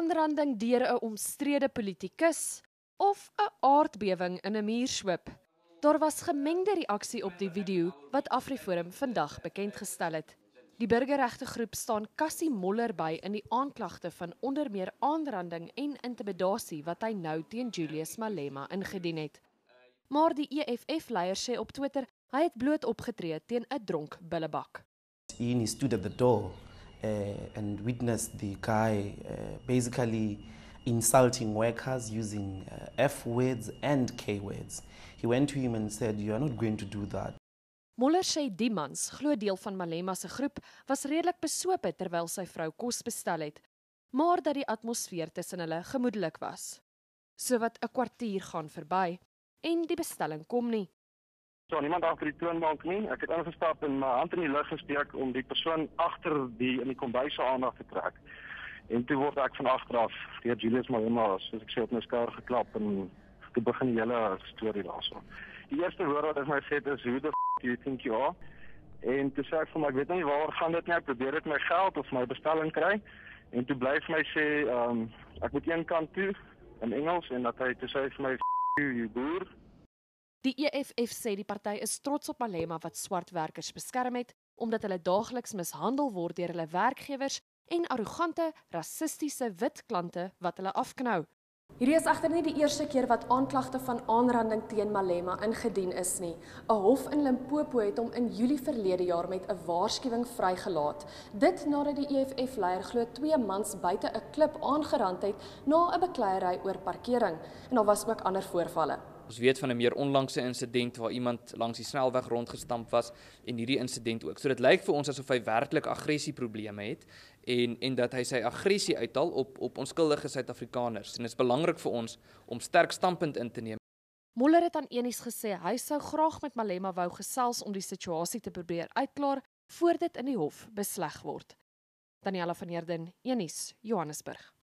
aanranding deur 'n omstrede politikus of 'n aardbewing in 'n muurswip? Daar was gemengde reaksie op die video wat AfriForum vandag bekend gestel het. Die burgerregte groep staan Cassie Moller by in die aanklagte van onder meer aanranding en intimidasie wat hy nou teen Julius Malema ingedien het. Maar die EFF-leier sê op Twitter hy het bloot opgetree teen 'n dronk bullebak. He stood at the door and witnessed the guy uh, basically insulting workers using uh, F words and K words. He went to him and said, You are not going to do that. Moller sê die mans, glo deel van Malema se groep, was redelik besope terwyl sy vrou kos bestel het, maar dat die atmosfeer tussen hulle gemoedelik was. So wat 'n kwartier gaan verby en die bestelling kom nie. So niemand agter die toonbank nie. Ek het ingestap en my hand in die lug gesteek om die persoon agter die in die kombuis se aandag te trek. En toe word ek van agter af deur Julius Malema, soos ek sê op my skouer geklap en toe begin die hele storie daarso. Die eerste woord wat hy my sê is who the f do you think you are? En toe sê ek vir my ek weet nie waar gaan dit nie. Ek probeer dit my geld of my bestelling kry. En toe bly hy sê ehm um, ek moet een kant toe in Engels en dat hy toe sê vir my you boer Die EFF sê die party is trots op Malema wat swart werkers beskerm het omdat hulle daagliks mishandel word deur hulle werkgewers en arrogante, rassistiese wit klante wat hulle afknou. Hierdie is egter nie die eerste keer wat aanklagte van aanranding teen Malema ingedien is nie. 'n Hof in Limpopo het hom in Julie verlede jaar met 'n waarskuwing vrygelaat. Dit nadat die EFF-leier glo twee mans buite 'n klip aangerand het na 'n bekleierery oor parkering en daar was ook ander voorvalle. Ons weet van 'n meer onlangse insident waar iemand langs die snelweg rondgestamp was en hierdie insident ook. So dit lyk vir ons asof hy werklik aggressieprobleme het en en dat hy sy aggressie uithaal op op onskuldige Suid-Afrikaners. En dit is belangrik vir ons om sterk standpunt in te neem. Moller het aan Enies gesê hy sou graag met Malema wou gesels om die situasie te probeer uitklaar voor dit in die hof besleg word. Daniela van Heerden, Enies, Johannesburg.